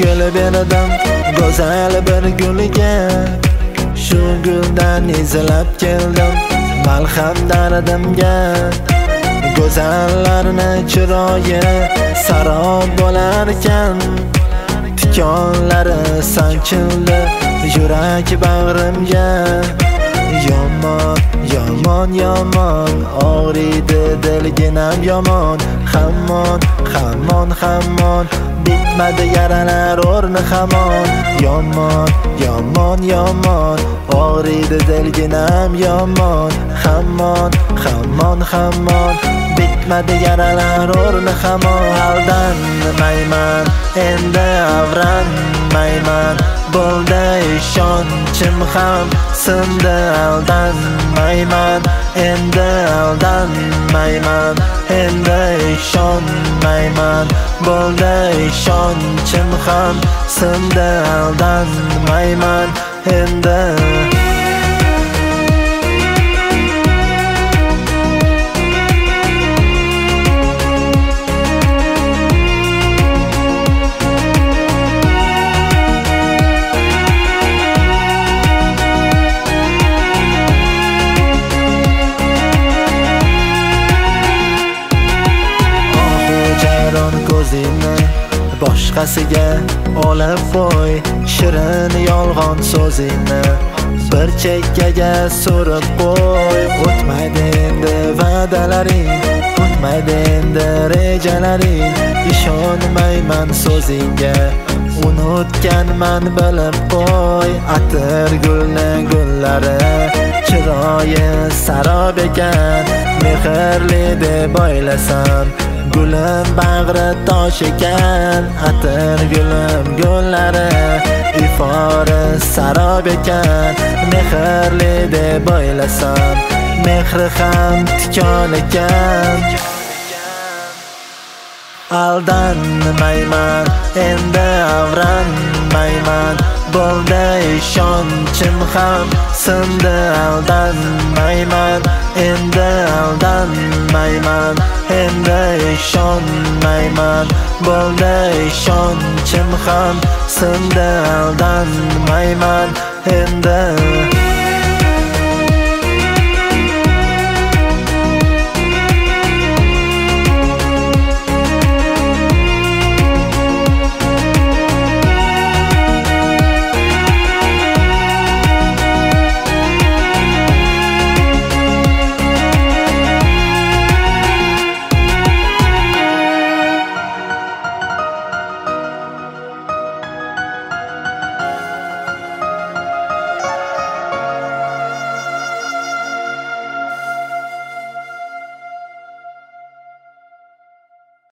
gul berdim go'zal bir gulga. Shu guldan izlab keldim malham dardimga go'zallarni chiroyi sarob bo'larkan. Tikonlari sanchildi yurak bag'rimga. Yomon yomon. Og'riydi dilginam yomon. Hammon hammon hammon. Bitmadi yaralar o'rni hamon. Yomon yomon yomon. Og'riydi dilginam yomon. Hammon hammon hammon. Bitmadi yaralar o'rni hamon. Aldanmayman endi avranmayman. Bo'ldi ishonchim ham sindi aldanmayman endi aldanmayman endi ishonmayman. Bo'ldi ishonchim ham sindi aldanmayman endi ko'zingni boshqasiga olib qo'y shirin yolg'on so'zingni. Bir chekkaga surib qo'y. O'tmaydi endi va'dalaring o'tmaydi endi rejalaring. Ishonmayman so'zingga unutganman bilib qo'y. Atir gulni gullari chiroyi sarob ekan. Mehrli deb o'ylasam gulim bag'ri tosh ekan atir gulim gullari ifori sarob ekan. Mehrli deb o'ylasam mehri ham tikon ekan. Aldanmayman endi avranmayman. Bo'ldi ishonchim ham sindi aldanmayman. Endi aldanmayman. Endi ishonmayman bo'ldi ishonchim ham. Sindi aldanmayman endi